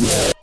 Yeah.